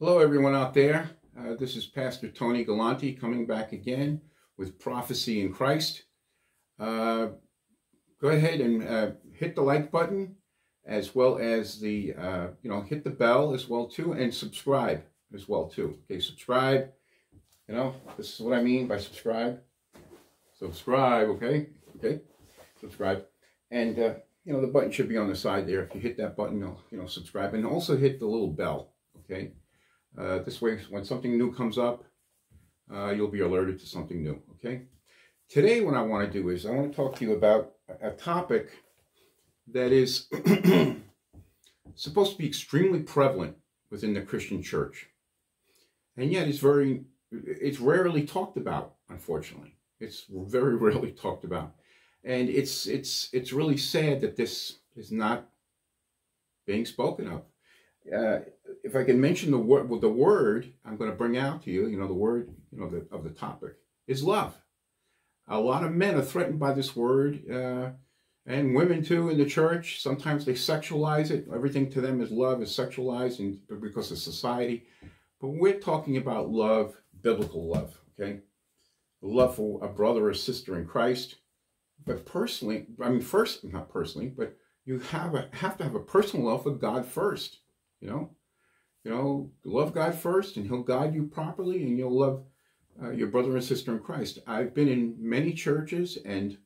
Hello, everyone out there. Uh, this is Pastor Tony Galante coming back again with Prophecy in Christ. Uh, go ahead and uh, hit the like button as well as the, uh, you know, hit the bell as well too and subscribe as well too. Okay, subscribe. You know, this is what I mean by subscribe. Subscribe, okay? Okay, subscribe. And, uh, you know, the button should be on the side there. If you hit that button, you know, subscribe. And also hit the little bell, okay? Uh, this way, when something new comes up, uh, you'll be alerted to something new, okay? Today, what I want to do is I want to talk to you about a topic that is supposed to be extremely prevalent within the Christian church. And yet it's very, it's rarely talked about, unfortunately. It's very rarely talked about. And it's, it's, it's really sad that this is not being spoken of. Uh, if I can mention the word, well, the word I'm going to bring out to you, you know, the word, you know, the, of the topic is love. A lot of men are threatened by this word, uh, and women too in the church. Sometimes they sexualize it. Everything to them is love is sexualized and because of society. But we're talking about love, biblical love, okay? Love for a brother or sister in Christ. But personally, I mean, first, not personally, but you have a, have to have a personal love for God first. You know, you know, love God first, and He'll guide you properly, and you'll love uh, your brother and sister in Christ. I've been in many churches, and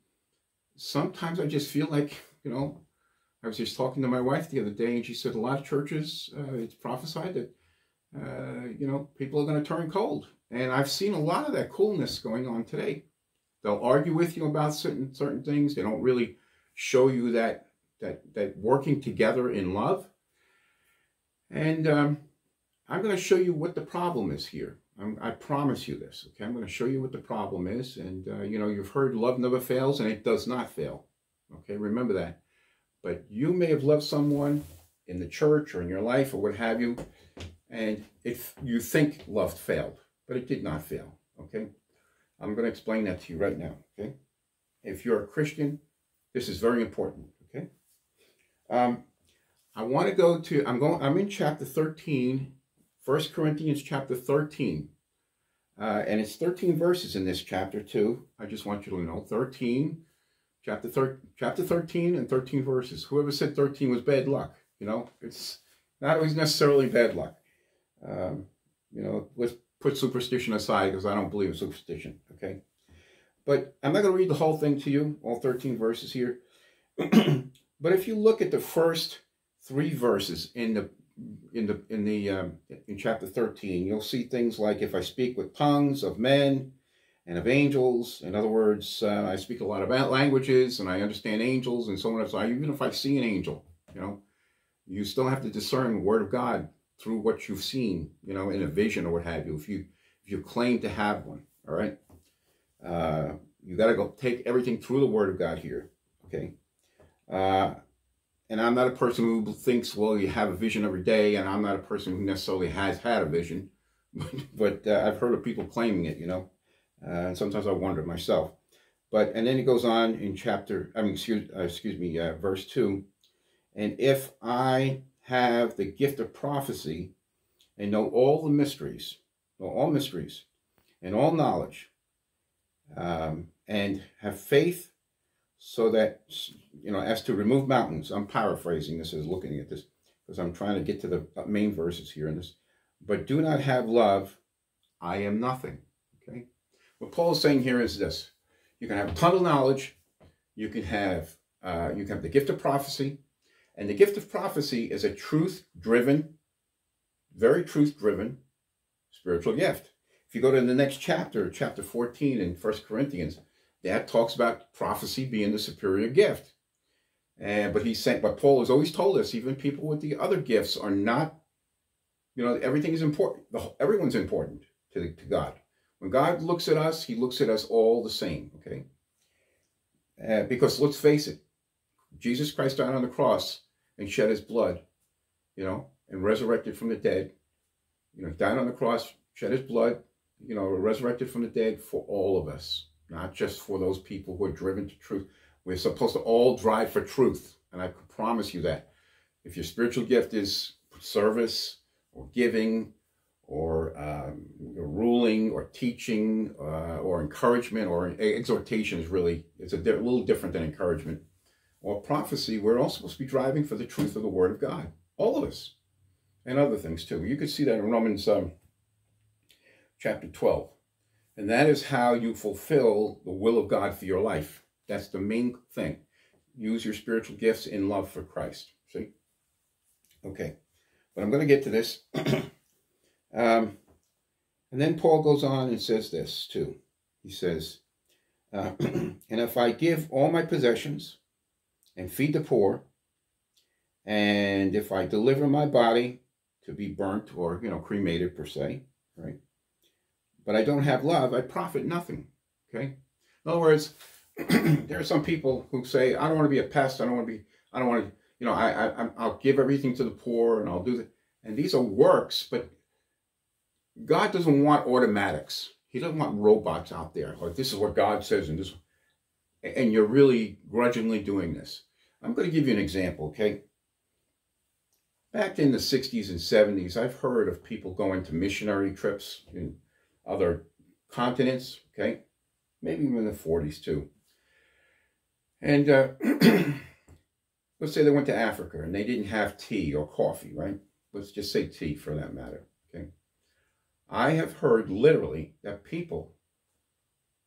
sometimes I just feel like, you know, I was just talking to my wife the other day, and she said a lot of churches, uh, it's prophesied that, uh, you know, people are going to turn cold. And I've seen a lot of that coolness going on today. They'll argue with you about certain certain things. They don't really show you that that that working together in love. And um, I'm going to show you what the problem is here. I'm, i promise you this, okay? I'm going to show you what the problem is. And, uh, you know, you've heard love never fails, and it does not fail. Okay, remember that. But you may have loved someone in the church or in your life or what have you, and if you think love failed, but it did not fail, okay? I'm going to explain that to you right now, okay? If you're a Christian, this is very important, okay? Um, I want to go to, I'm going, I'm in chapter 13, 1 Corinthians chapter 13. Uh, and it's 13 verses in this chapter too. I just want you to know 13, chapter, thir chapter 13 and 13 verses. Whoever said 13 was bad luck, you know, it's not always necessarily bad luck. Um, you know, let's put superstition aside because I don't believe in superstition, okay? But I'm not going to read the whole thing to you, all 13 verses here. but if you look at the first three verses in the in the in the um, in chapter 13 you'll see things like if i speak with tongues of men and of angels in other words uh, i speak a lot of languages and i understand angels and so on and so on. Even if i see an angel you know you still have to discern the word of god through what you've seen you know in a vision or what have you if you if you claim to have one all right? Uh, you got to go take everything through the word of god here okay? Uh, and I'm not a person who thinks, well, you have a vision every day, and I'm not a person who necessarily has had a vision, but, uh, I've heard of people claiming it, you know, uh, and sometimes I wonder myself. But and then it goes on in chapter, I mean, excuse, uh, excuse me, uh, verse two, and if I have the gift of prophecy and know all the mysteries, know all mysteries, and all knowledge, um, and have faith so that, you know, as to remove mountains, I'm paraphrasing this as looking at this because I'm trying to get to the main verses here in this. But do not have love, I am nothing. Okay? What Paul is saying here is this. You can have a ton of knowledge. You can have, uh, you can have the gift of prophecy. And the gift of prophecy is a truth-driven, very truth-driven spiritual gift. If you go to the next chapter, chapter 14 in First Corinthians, that talks about prophecy being the superior gift. And but he's saying, but Paul has always told us, even people with the other gifts are not, you know, everything is important. Everyone's important to, to God. When God looks at us, he looks at us all the same, okay? Uh, because let's face it, Jesus Christ died on the cross and shed his blood, you know, and resurrected from the dead. You know, died on the cross, shed his blood, you know, resurrected from the dead for all of us not just for those people who are driven to truth. We're supposed to all drive for truth. And I promise you that. If your spiritual gift is service or giving or um, ruling or teaching uh, or encouragement or exhortation is really, it's a di little different than encouragement. Or prophecy, we're all supposed to be driving for the truth of the Word of God. All of us. And other things too. You could see that in Romans um, chapter 12. And that is how you fulfill the will of God for your life. That's the main thing. Use your spiritual gifts in love for Christ. See? Okay. But I'm going to get to this. um, and then Paul goes on and says this too. He says, uh, and if I give all my possessions and feed the poor, and if I deliver my body to be burnt or, you know, cremated per se, right? But I don't have love, I profit nothing, okay? In other words, there are some people who say, I don't want to be a pest, I don't want to be, I don't want to, you know, I, I, I'll give everything to the poor and I'll do that. And these are works, but God doesn't want automatics. He doesn't want robots out there. Like, this is what God says, and this, and you're really grudgingly doing this. I'm going to give you an example, okay? Back in the 60s and 70s, I've heard of people going to missionary trips in other continents, okay? Maybe even in the 40s too. And uh, let's say they went to Africa and they didn't have tea or coffee, right? Let's just say tea for that matter, okay? I have heard literally that people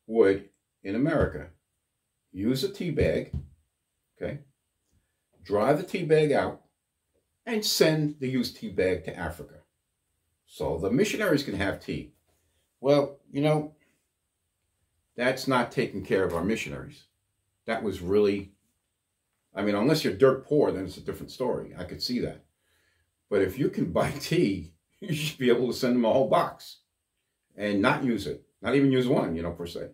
would, in America, use a tea bag, okay? Dry the tea bag out and send the used tea bag to Africa. So the missionaries can have tea. Well, you know, that's not taking care of our missionaries. That was really I mean, unless you're dirt poor, then it's a different story. I could see that. But if you can buy tea, you should be able to send them a whole box and not use it. Not even use one, you know, per se.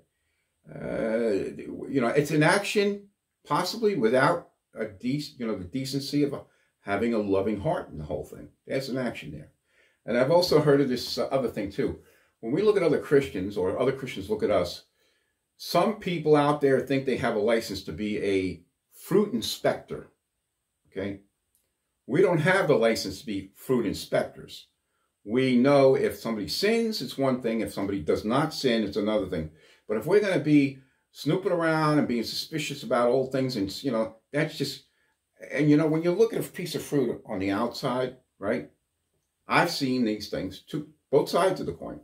Uh, you know, it's an action possibly without a decent, you know, the decency of a, having a loving heart in the whole thing. That's an action there. And I've also heard of this other thing too. When we look at other Christians or other Christians look at us, some people out there think they have a license to be a fruit inspector. Okay? We don't have the license to be fruit inspectors. We know if somebody sins, it's one thing. If somebody does not sin, it's another thing. But if we're going to be snooping around and being suspicious about old things, and, you know, that's just, and, you know, when you look at a piece of fruit on the outside, right? I've seen these things, two, both sides of the coin.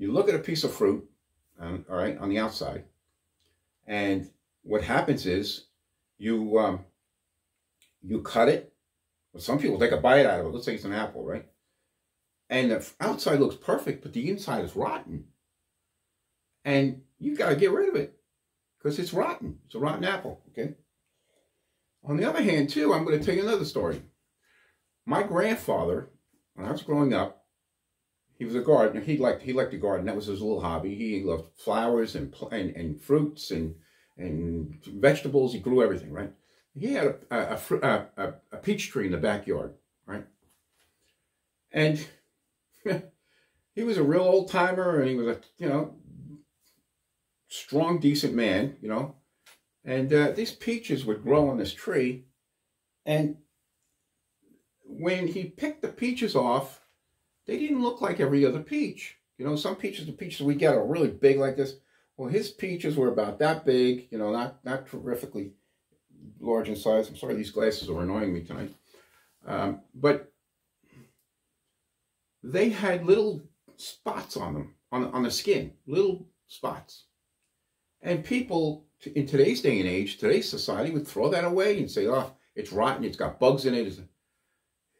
You look at a piece of fruit, um, all right, on the outside, and what happens is you um, you cut it. Well, some people take a bite out of it. Let's say it's an apple, right? And the outside looks perfect, but the inside is rotten. And you got to get rid of it because it's rotten. It's a rotten apple, okay? On the other hand, too, I'm going to tell you another story. My grandfather, when I was growing up, he was a gardener. He liked he liked to garden. That was his little hobby. He loved flowers and and, and fruits and and vegetables. He grew everything, right? He had a, a, a, a peach tree in the backyard, right? And he was a real old timer and he was a, you know, strong, decent man, you know. And uh, these peaches would grow on this tree. And when he picked the peaches off, they didn't look like every other peach. You know, some peaches, the peaches we get are really big like this. Well, his peaches were about that big, you know, not, not terrifically large in size. I'm sorry, these glasses are annoying me tonight. Um, but they had little spots on them, on, on the skin, little spots. And people in today's day and age, today's society would throw that away and say, oh, it's rotten, it's got bugs in it.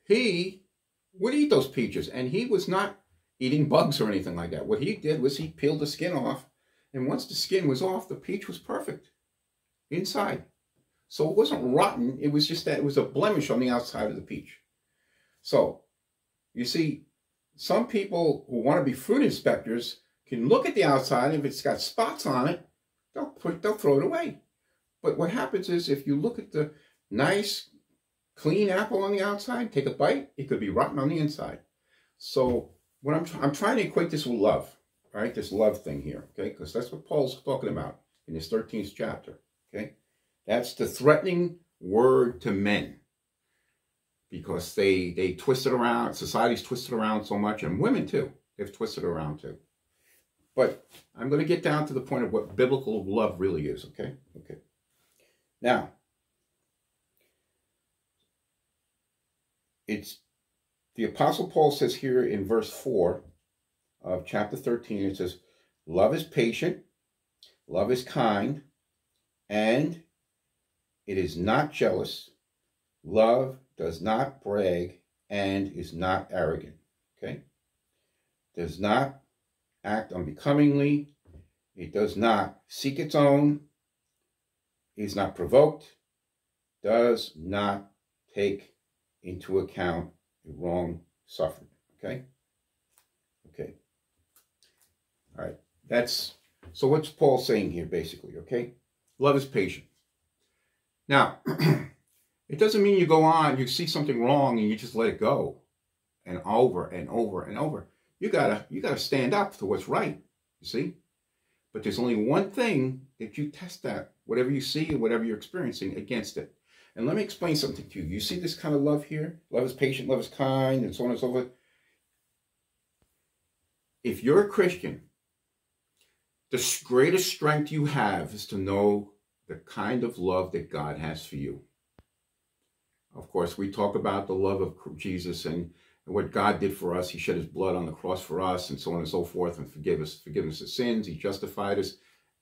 He would eat those peaches, and he was not eating bugs or anything like that. What he did was he peeled the skin off and once the skin was off, the peach was perfect inside. So it wasn't rotten. It was just that it was a blemish on the outside of the peach. So you see, some people who want to be fruit inspectors can look at the outside. If it's got spots on it, they'll put, they'll throw it away. But what happens is if you look at the nice, clean apple on the outside, take a bite, it could be rotten on the inside. So what I'm, I'm trying to equate this with love. right? this love thing here, okay? Because that's what Paul's talking about in his 13th chapter, okay? That's the threatening word to men. because they they twist it around. Society's twisted around so much, and women too. They've twisted around too. But I'm going to get down to the point of what biblical love really is. Okay. Okay. Now, it's the Apostle Paul says here in verse four of chapter thirteen. It says, "Love is patient, love is kind, and it is not jealous. Love does not brag and is not arrogant. Okay? Does not act unbecomingly. It does not seek its own. Is not provoked. Does not take into account the wrong suffered. Okay? Okay. All right. That's so what's Paul saying here basically, okay? Love is patient. Now, It doesn't mean you go on, you see something wrong and you just let it go and over and over and over. You gotta, you gotta stand up to what's right, you see? But there's only one thing that you test that, whatever you see and whatever you're experiencing against it. And let me explain something to you. You see this kind of love here? Love is patient, love is kind, and so on and so forth. If you're a Christian, the greatest strength you have is to know the kind of love that God has for you. Of course, we talk about the love of Jesus and what God did for us. He shed his blood on the cross for us and so on and so forth and forgive us, forgiveness of sins. He justified us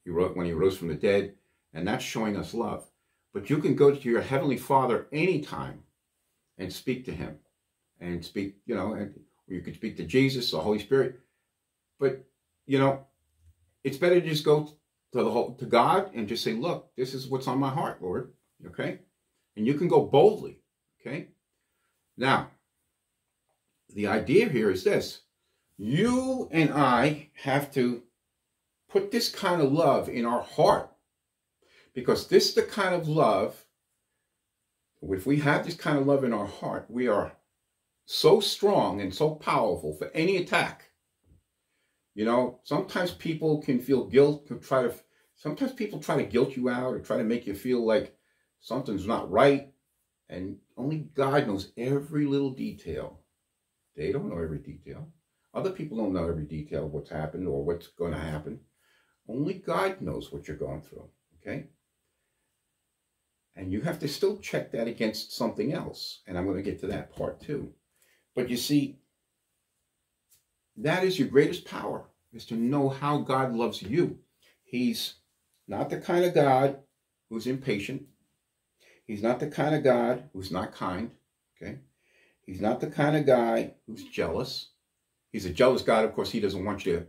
he wrote, when he rose from the dead. And that's showing us love. But you can go to your Heavenly Father anytime and speak to him and speak, you know, and you could speak to Jesus, the Holy Spirit. But, you know, it's better to just go to the whole, to God and just say, look, this is what's on my heart, Lord. Okay? And you can go boldly, okay? Now, the idea here is this. You and I have to put this kind of love in our heart because this is the kind of love, if we have this kind of love in our heart, we are so strong and so powerful for any attack. You know, sometimes people can feel guilt, try to, sometimes people try to guilt you out or try to make you feel like something's not right. And only God knows every little detail. They don't know every detail. Other people don't know every detail of what's happened or what's going to happen. Only God knows what you're going through, okay? And you have to still check that against something else. And I'm going to get to that part too. But you see, that is your greatest power, is to know how God loves you. He's not the kind of God who's impatient. He's not the kind of God who's not kind, okay? He's not the kind of guy who's jealous. He's a jealous God. Of course, he doesn't want you to,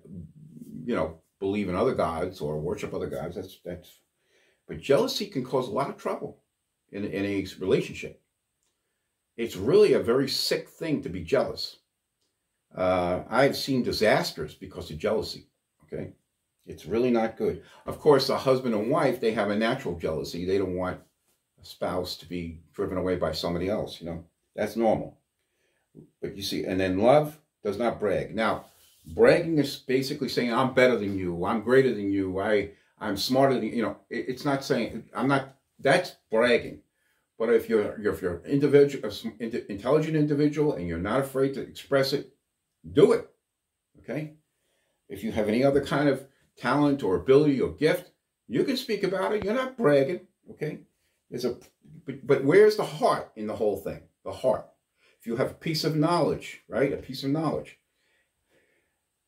you know, believe in other gods or worship other gods. That's, that's, but jealousy can cause a lot of trouble in, in a relationship. It's really a very sick thing to be jealous. Uh, I've seen disasters because of jealousy, okay? It's really not good. Of course, a husband and wife, they have a natural jealousy. They don't want a spouse to be driven away by somebody else, you know. That's normal. But you see, and then love does not brag. Now, bragging is basically saying, I'm better than you, I'm greater than you, I, I'm smarter than you know, it, it's not saying, I'm not, that's bragging. But if you're, if you're individual, intelligent individual and you're not afraid to express it, do it. Okay? If you have any other kind of talent or ability or gift, you can speak about it. You're not bragging. Okay? There's a, but, but where's the heart in the whole thing? The heart. If you have a piece of knowledge, right? A piece of knowledge,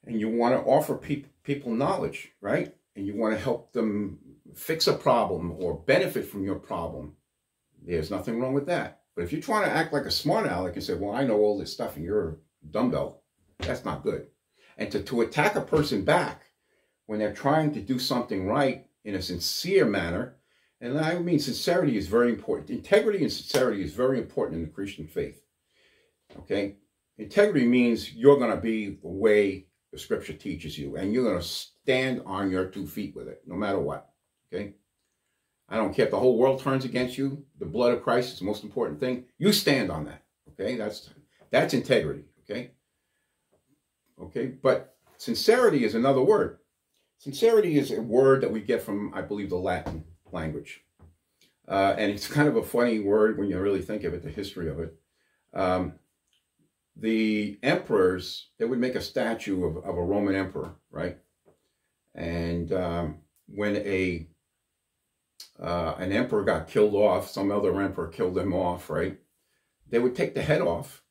and you want to offer pe people knowledge, right? And you want to help them fix a problem or benefit from your problem, there's nothing wrong with that. But if you're trying to act like a smart aleck and say, well, I know all this stuff and you're a dumbbell, that's not good. And to, to attack a person back when they're trying to do something right in a sincere manner and I mean, sincerity is very important. Integrity and sincerity is very important in the Christian faith. Okay? Integrity means you're going to be the way the scripture teaches you, and you're going to stand on your two feet with it, no matter what. Okay? I don't care if the whole world turns against you. The blood of Christ is the most important thing. You stand on that. Okay? That's that's integrity. Okay? Okay? But sincerity is another word. Sincerity is a word that we get from, I believe, the Latin language. Uh, and it's kind of a funny word when you really think of it, the history of it. um, the emperors, they would make a statue of, of a Roman emperor, right? And um, when a uh, an emperor got killed off, some other emperor killed him off, right? They would take the head off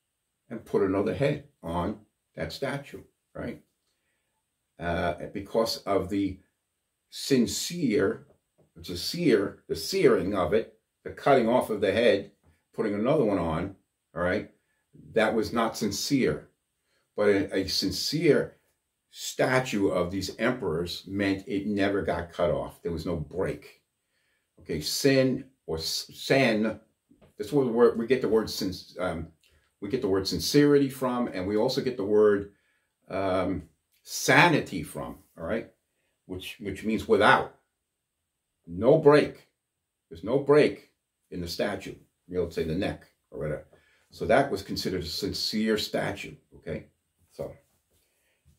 and put another head on that statue, right? Uh, because of the sincere, is sear, the searing of it, the cutting off of the head, putting another one on, all right? That was not sincere. But a, a sincere statue of these emperors meant it never got cut off. There was no break. Okay, sin or sin, that's where we get the word sin, um, we get the word sincerity from, and we also get the word um, sanity from, all right? Which, which means without. No break. There's no break in the statue. You know, say the neck or whatever. So that was considered a sincere statue, okay?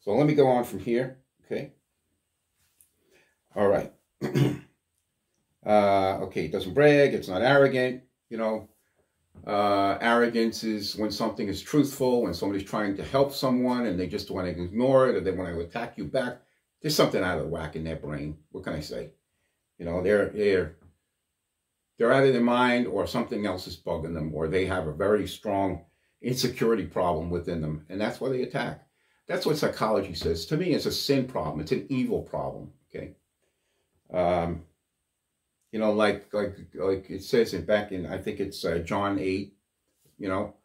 So, let me go on from here, okay? All right. uh, okay, it doesn't brag, it's not arrogant, you know. Uh, arrogance is when something is truthful, when somebody's trying to help someone and they just want to ignore it or they want to attack you back. There's something out of whack in their brain. What can I say? You know, they're they're they're out of their mind or something else is bugging them or they have a very strong insecurity problem within them and that's why they attack. That's what psychology says. To me, it's a sin problem. It's an evil problem. Okay. Um, you know, like like like it says in back in I think it's uh, John eight. You know,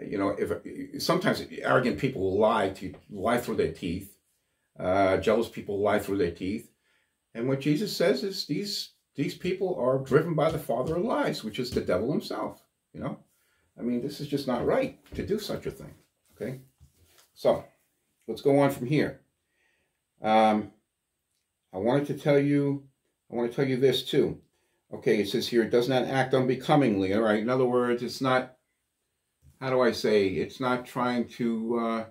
you know if sometimes arrogant people will lie to lie through their teeth. Uh, jealous people lie through their teeth, and what Jesus says is these these people are driven by the father of lies, which is the devil himself. You know, I mean this is just not right to do such a thing. Okay, so let's go on from here. Um, I wanted to tell you I want to tell you this too. Okay, it says here, it does not act unbecomingly. All right, in other words, it's not, how do I say, it's not trying to uh,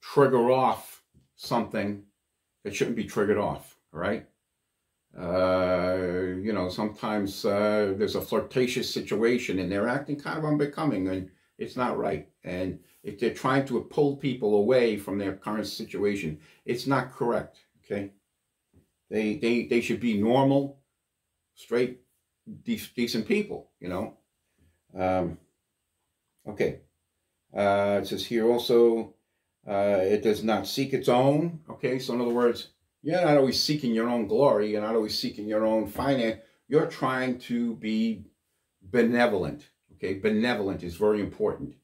trigger off something that shouldn't be triggered off, all right? Uh, you know, sometimes uh, there's a flirtatious situation and they're acting kind of unbecoming and it's not right. And if they're trying to pull people away from their current situation, it's not correct, okay? They, they, they should be normal, straight, de decent people, you know. Um, okay. Uh, it says here also, uh, it does not seek its own. Okay, so in other words, you're not always seeking your own glory. You're not always seeking your own finance. You're trying to be benevolent. Okay, benevolent is very important.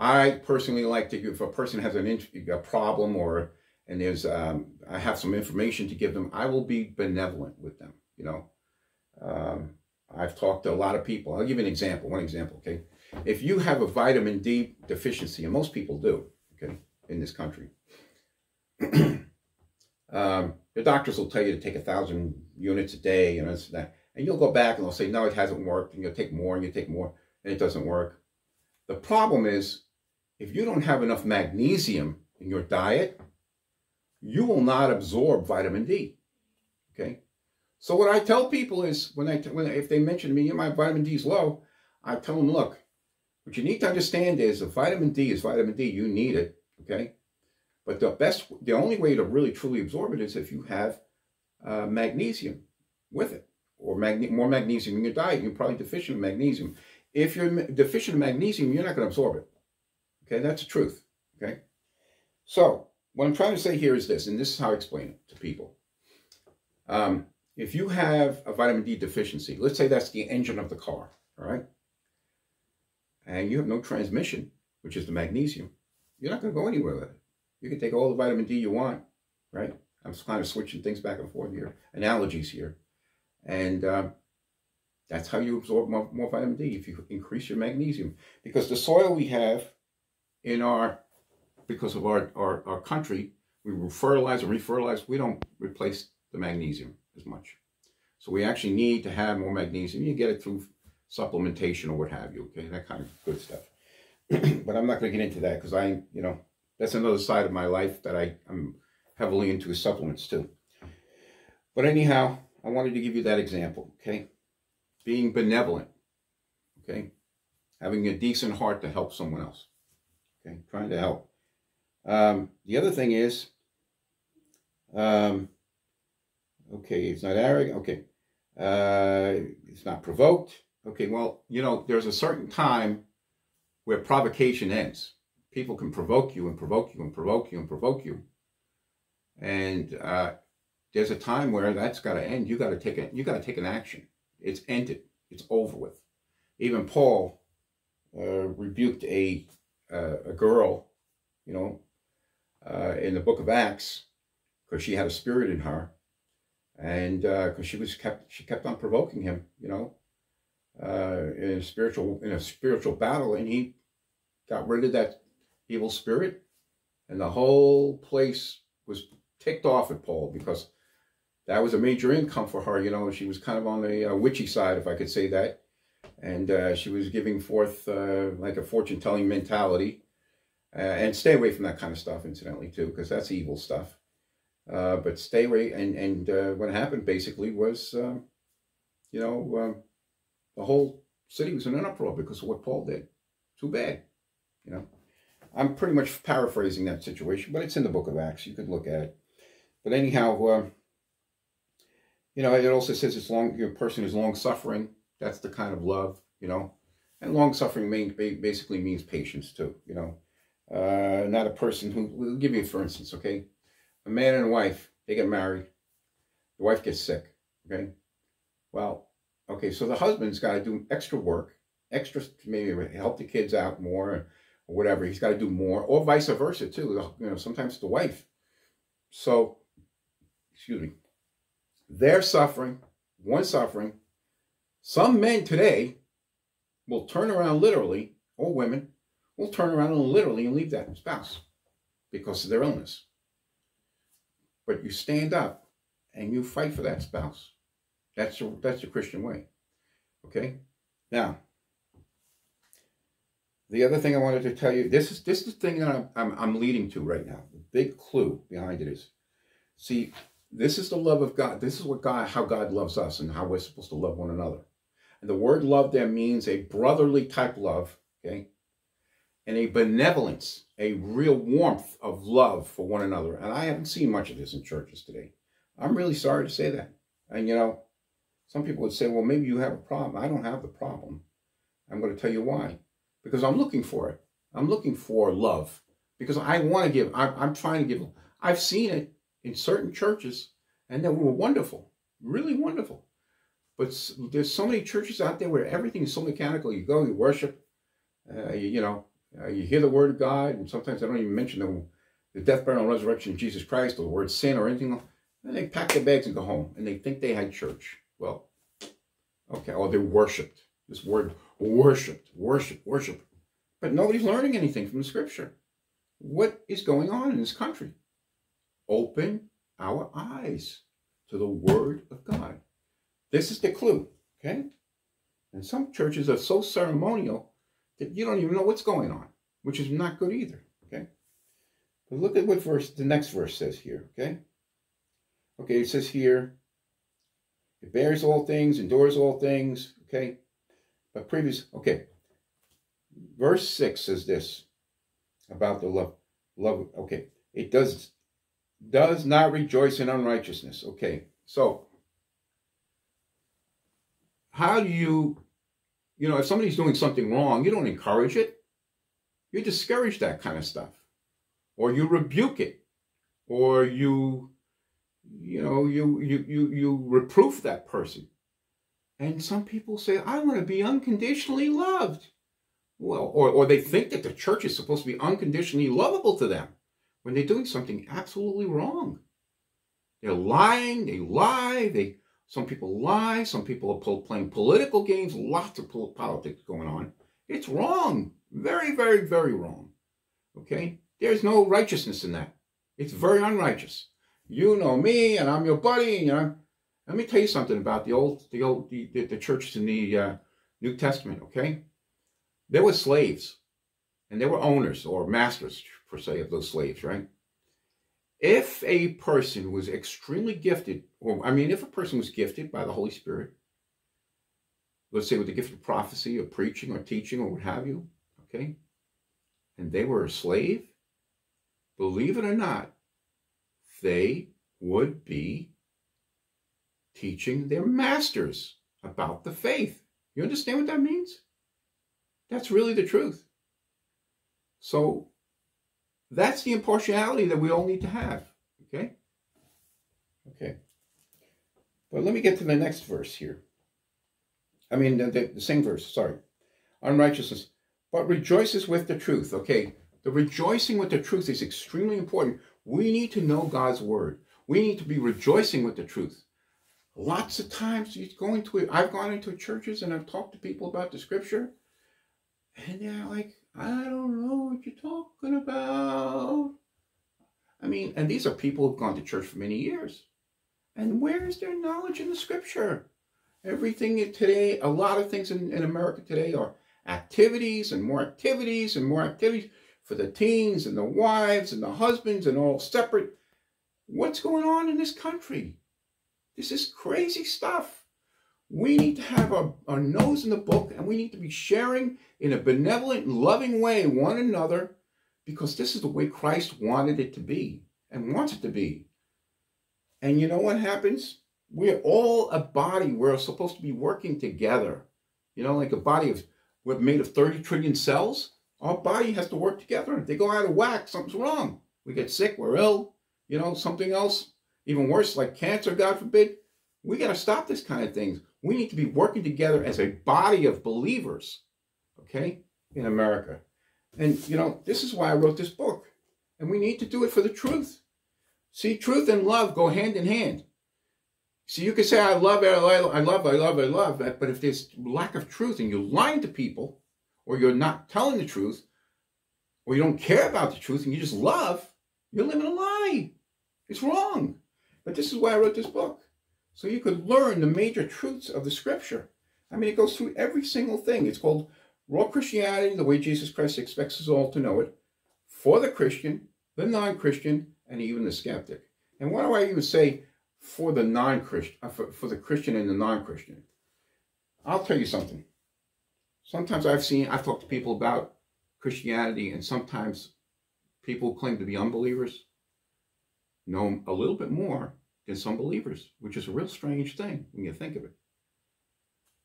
I personally like to, if a person has an, a problem or and there's um, I have some information to give them, I will be benevolent with them. You know, um, I've talked to a lot of people. I'll give you an example. One example, okay? If you have a vitamin D deficiency, and most people do, okay, in this country, um, the doctors will tell you to take a thousand units a day, and this, that, and you'll go back and they'll say, no, it hasn't worked, and you'll take more, and you take more, and it doesn't work. The problem is, if you don't have enough magnesium in your diet, you will not absorb vitamin D. Okay. So what I tell people is when I when if they mention to me, my vitamin D is low, I tell them, look, what you need to understand is if vitamin D is vitamin D, you need it. Okay. But the best, the only way to really truly absorb it is if you have uh, magnesium with it, or magne more magnesium in your diet. You're probably deficient in magnesium. If you're deficient in magnesium, you're not going to absorb it. Okay, that's the truth. Okay, so what I'm trying to say here is this, and this is how I explain it to people. Um, if you have a vitamin D deficiency, let's say that's the engine of the car, all right? And you have no transmission, which is the magnesium, you're not going to go anywhere with it. You can take all the vitamin D you want, right? I'm kind of switching things back and forth here, analogies here. And um, that's how you absorb more, more vitamin D if you increase your magnesium. Because the soil we have in our because of our, our, our country, we fertilize and refertilize, we don't replace the magnesium as much. So we actually need to have more magnesium. You get it through supplementation or what have you, okay? That kind of good stuff. but I'm not going to get into that because I, you know, that's another side of my life that I, I'm heavily into supplements too. But anyhow, I wanted to give you that example, okay? Being benevolent, okay? having a decent heart to help someone else. Okay, trying to help. Um, the other thing is, um, okay, it's not arrogant. Okay, uh, it's not provoked. Okay, well, you know, there's a certain time where provocation ends. People can provoke you and provoke you and provoke you and provoke you. And uh, there's a time where that's got to end. You got to take it. You got to take an action. It's ended. It's over with. Even Paul uh, rebuked a uh, a girl, you know, uh, in the book of Acts because she had a spirit in her, and because uh, she was kept she kept on provoking him, you know, uh, in a spiritual in a spiritual battle, and he got rid of that evil spirit, and the whole place was ticked off at Paul because that was a major income for her. You know, and she was kind of on the uh, witchy side, if I could say that, and uh, she was giving forth uh, like a fortune telling mentality. Uh, and stay away from that kind of stuff, incidentally, too, because that's evil stuff. Uh, but stay away. And and uh, what happened basically was, um, you know, um, the whole city was in an uproar because of what Paul did. Too bad, you know. I'm pretty much paraphrasing that situation, but it's in the book of Acts. You could look at it. But anyhow, uh, you know, it also says it's long. Your person is long suffering. That's the kind of love, you know. And long suffering basically means patience too, you know. Uh, not a person who, will give you for instance, okay? A man and a wife, they get married. The wife gets sick, okay? Well, okay, so the husband's got to do extra work, extra, maybe help the kids out more or whatever. He's got to do more, or vice versa too. You know, sometimes the wife. So, excuse me, they're suffering, one suffering. Some men today will turn around literally, or women, will turn around literally and leave that spouse because of their illness. But you stand up and you fight for that spouse. That's that's the Christian way. Okay? Now, the other thing I wanted to tell you, this is this is the thing that I'm, I'm, I'm leading to right now. The big clue behind it is, see, this is the love of God. This is what God, how God loves us and how we're supposed to love one another. And the word love there means a brotherly type love, okay? And a benevolence, a real warmth of love for one another. And I haven't seen much of this in churches today. I'm really sorry to say that. And you know, some people would say, well, maybe you have a problem. I don't have the problem. I'm going to tell you why. Because I'm looking for it. I'm looking for love. Because I want to give, I'm, I'm trying to give. I've seen it in certain churches, and they were wonderful, really wonderful. But there's so many churches out there where everything is so mechanical. You go, you worship, uh, you, you, know, uh, you hear the word of God, and sometimes I don't even mention the, the death, burial, and resurrection of Jesus Christ, or the word sin, or anything. And they pack their bags and go home, and they think they had church. Well, okay, or they worshipped. This word worshipped, worship, worship. But nobody's learning anything from the scripture. What is going on in this country? Open our eyes to the word of God. This is the clue, okay? And some churches are so ceremonial that you don't even know what's going on, which is not good either, okay? But look at what verse the next verse says here, okay? Okay, it says here, it bears all things, endures all things, okay? But previous, okay. Verse 6 says this about the love. Love, okay. It does does not rejoice in unrighteousness. Okay, so how do you, you know, if somebody's doing something wrong, you don't encourage it. You discourage that kind of stuff. Or you rebuke it. Or you, you know, you, you, you, you reproof that person. And some people say, I want to be unconditionally loved. Well, or, or they think that the church is supposed to be unconditionally lovable to them when they're doing something absolutely wrong. They're lying, they lie, they some people lie, some people are playing political games, lots of politics going on. It's wrong. Very, very, very wrong. Okay? There's no righteousness in that. It's very unrighteous. You know me, and I'm your buddy, you know. Let me tell you something about the old, the old, the, the, the churches in the uh, New Testament, okay? There were slaves, and there were owners or masters, per se, of those slaves, right? If a person was extremely gifted, or I mean, if a person was gifted by the Holy Spirit, let's say with the gift of prophecy or preaching or teaching or what have you, okay, and they were a slave, believe it or not, they would be teaching their masters about the faith. You understand what that means? That's really the truth. So that's the impartiality that we all need to have. Okay? Okay. But let me get to the next verse here. I mean, the, the same verse, sorry. Unrighteousness. But rejoices with the truth. Okay. The rejoicing with the truth is extremely important. We need to know God's word. We need to be rejoicing with the truth. Lots of times you going to I've gone into churches and I've talked to people about the scripture, and they're like, I don't know what you're talking about. I mean, and these are people who've gone to church for many years. And where is their knowledge in the scripture? Everything today, a lot of things in, in America today are activities and more activities and more activities for the teens and the wives and the husbands and all separate. What's going on in this country? This is crazy stuff. We need to have our, our nose in the book and we need to be sharing in a benevolent, loving way one another because this is the way Christ wanted it to be and wants it to be. And you know what happens? We're all a body. We're supposed to be working together. You know, like a body of, we're made of 30 trillion cells. Our body has to work together. If they go out of whack, something's wrong. We get sick, we're ill, you know, something else, even worse, like cancer, God forbid. We got to stop this kind of things. We need to be working together as a body of believers, okay, in America. And, you know, this is why I wrote this book. And we need to do it for the truth. See, truth and love go hand in hand. See, you can say, I love, I love, I love, I love, but if there's lack of truth and you're lying to people, or you're not telling the truth, or you don't care about the truth and you just love, you're living a lie. It's wrong. But this is why I wrote this book. So you could learn the major truths of the scripture. I mean, it goes through every single thing. It's called Raw Christianity, the way Jesus Christ expects us all to know it, for the Christian, the non Christian, and even the skeptic. And why do I even say for the non Christian, uh, for, for the Christian and the non Christian? I'll tell you something sometimes I've seen, I've talked to people about Christianity, and sometimes people claim to be unbelievers know a little bit more than some believers, which is a real strange thing when you think of it.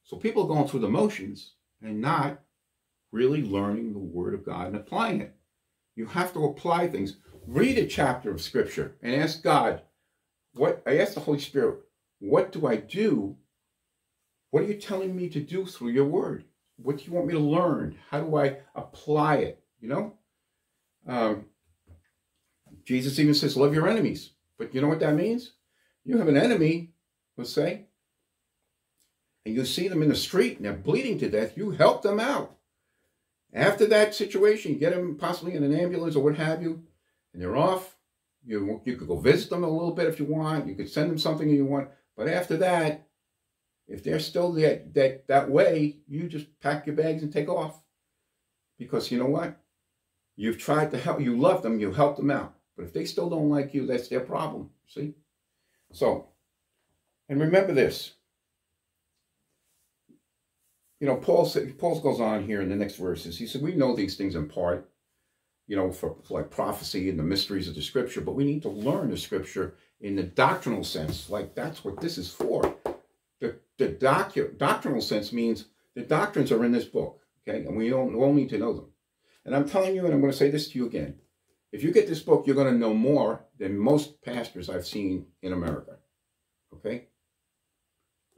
So people are going through the motions and not really learning the Word of God and applying it. You have to apply things. Read a chapter of Scripture and ask God, what I ask the Holy Spirit, what do I do? What are you telling me to do through your word? What do you want me to learn? How do I apply it? You know? Um, Jesus even says, love your enemies. But you know what that means? You have an enemy, let's say, and you see them in the street and they're bleeding to death, you help them out. After that situation, you get them possibly in an ambulance or what have you, and they're off. You, you could go visit them a little bit if you want. You could send them something if you want. But after that, if they're still that, that, that way, you just pack your bags and take off. Because you know what? You've tried to help, you love them, you help them out. But if they still don't like you, that's their problem. See? So, and remember this. You know, Paul said, Paul goes on here in the next verses. He said, We know these things in part, you know, for, like prophecy and the mysteries of the scripture, but we need to learn the scripture in the doctrinal sense. Like that's what this is for the the docu- doctrinal sense means the doctrines are in this book, okay? And we don't all need to know them. And I'm telling you, and I'm going to say this to you again. If you get this book, you're going to know more than most pastors I've seen in America, okay?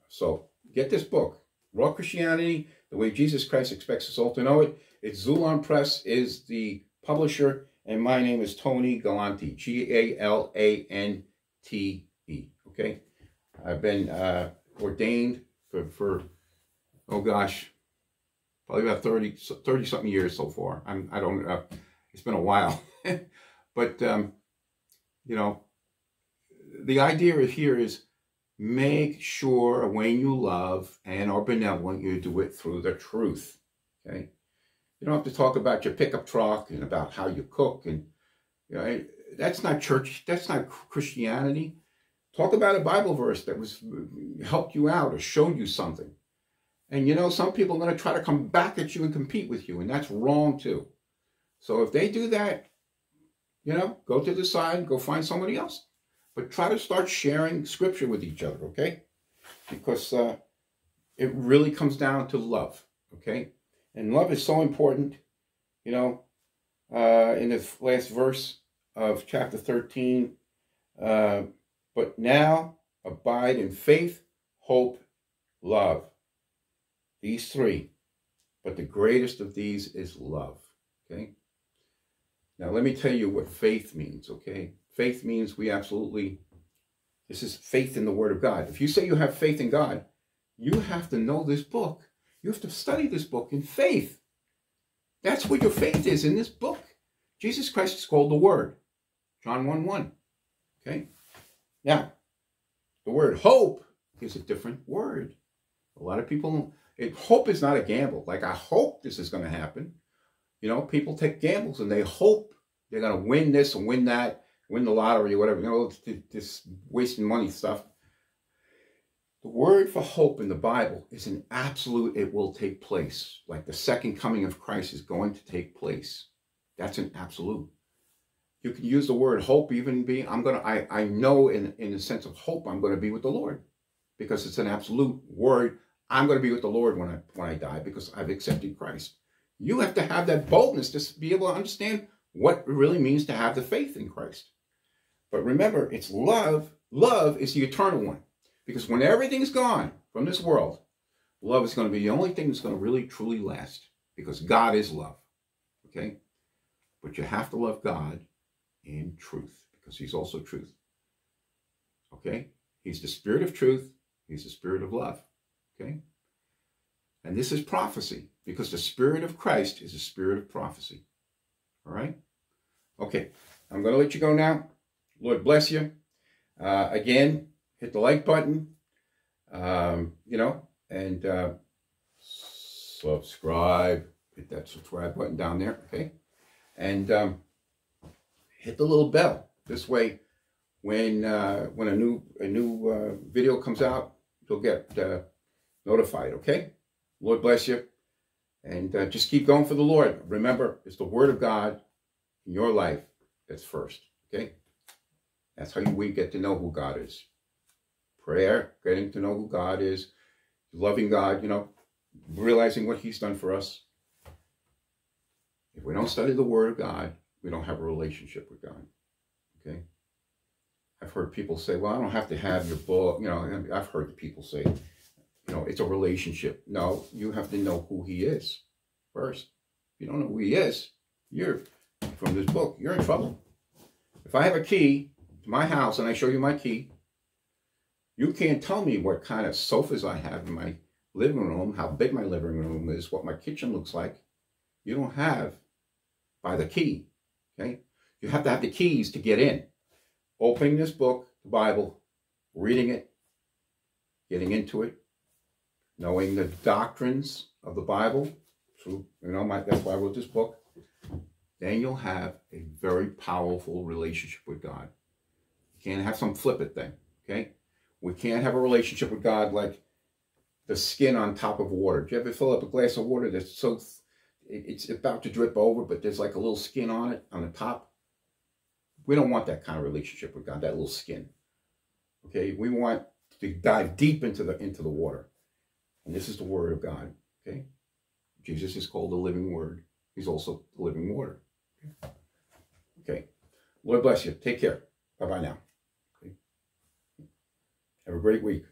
So get this book, Raw Christianity, the way Jesus Christ expects us all to know it. It's Xulon Press is the publisher, and my name is Tony Galante, G-A-L-A-N-T-E, okay? I've been uh, ordained for, for oh gosh, probably about 30, 30 something years so far. I'm, I don't, uh, it's been a while. but, um, you know, the idea here is make sure when you love and are benevolent, you do it through the truth. Okay. You don't have to talk about your pickup truck and about how you cook and, you know, that's not church, that's not Christianity. Talk about a Bible verse that was helped you out or showed you something. And you know, some people are going to try to come back at you and compete with you, and that's wrong too. So if they do that, you know, go to the side, go find somebody else. But try to start sharing scripture with each other, okay? Because uh, it really comes down to love, okay? And love is so important. You know, uh, in the last verse of chapter 13, uh, but now abide in faith, hope, love. These three. But the greatest of these is love. Okay? Now, let me tell you what faith means, okay? Faith means we absolutely, this is faith in the Word of God. If you say you have faith in God, you have to know this book. You have to study this book in faith. That's what your faith is in this book. Jesus Christ is called the Word. John 1 1. Okay? Now, the word hope is a different word. A lot of people, it, hope is not a gamble. Like, I hope this is going to happen. You know, people take gambles and they hope they're going to win this and win that, win the lottery or whatever. You know, this wasting money stuff. The word for hope in the Bible is an absolute, it will take place. Like the second coming of Christ is going to take place. That's an absolute. You can use the word hope even being, I'm going to, I, I know in, in the sense of hope, I'm going to be with the Lord because it's an absolute word. I'm going to be with the Lord when I, when I die because I've accepted Christ. You have to have that boldness to be able to understand what it really means to have the faith in Christ. But remember, it's love. Love is the eternal one. Because when everything's gone from this world, love is going to be the only thing that's going to really truly last. Because God is love. Okay? But you have to love God in truth because he's also truth. Okay? He's the spirit of truth. He's the spirit of love. Okay? And this is prophecy because the spirit of Christ is a spirit of prophecy. All right? Okay. I'm going to let you go now. Lord bless you. Uh, again, hit the like button, um, you know, and uh, subscribe. Hit that subscribe button down there, okay? And um, hit the little bell. This way, when uh, when a new a new uh, video comes out, you'll get uh, notified. Okay. Lord bless you, and uh, just keep going for the Lord. Remember, it's the Word of God in your life that's first. Okay. That's how we get to know who God is. Prayer, getting to know who God is, loving God, you know, realizing what He's done for us. If we don't study the Word of God, we don't have a relationship with God. Okay? I've heard people say, well, I don't have to have your book. You know, I've heard people say, you know, it's a relationship. No, you have to know who he is first. If you don't know who he is, you're, from this book, you're in trouble. If I have a key to my house and I show you my key, you can't tell me what kind of sofas I have in my living room, how big my living room is, what my kitchen looks like. You don't have by the key. Okay? You have to have the keys to get in. Opening this book, the Bible, reading it, getting into it, knowing the doctrines of the Bible. So, you know, my, that's why I wrote this book. Then you'll have a very powerful relationship with God. You can't have some flippant thing, okay? We can't have a relationship with God like the skin on top of water. Do you ever fill up a glass of water that's so it's about to drip over, but there's like a little skin on it on the top. We don't want that kind of relationship with God, that little skin. Okay, we want to dive deep into the into the water. And this is the word of God. Okay. Jesus is called the living word. He's also the living water. Okay. okay. Lord bless you. Take care. Bye-bye now. Okay. Have a great week.